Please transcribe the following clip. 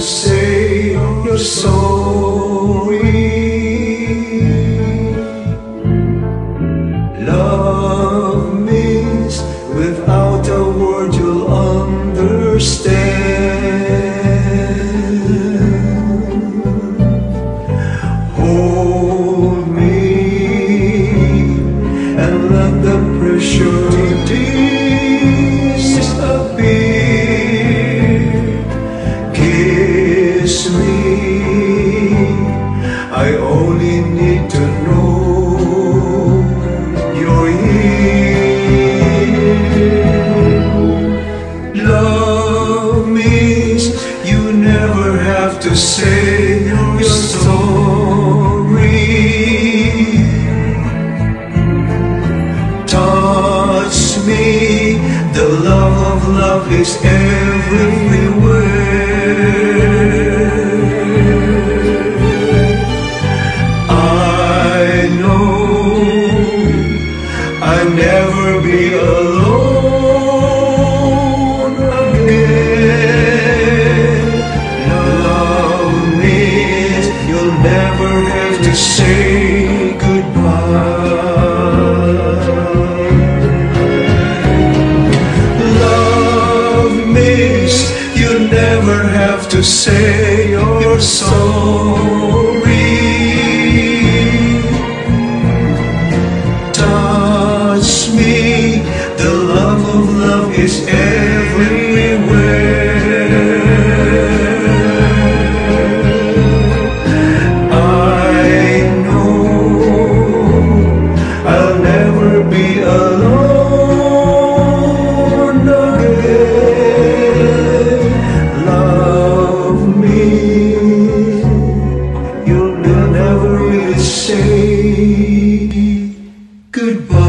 say you're sorry. Love means without a word you'll understand. Hold me and let the pressure deep. Need to know you're here. Love means you never have to say your story. Touch me, the love of love is everywhere. Never be alone again. Love means you'll never have to say goodbye. Love means you never have to say you're sorry. say goodbye.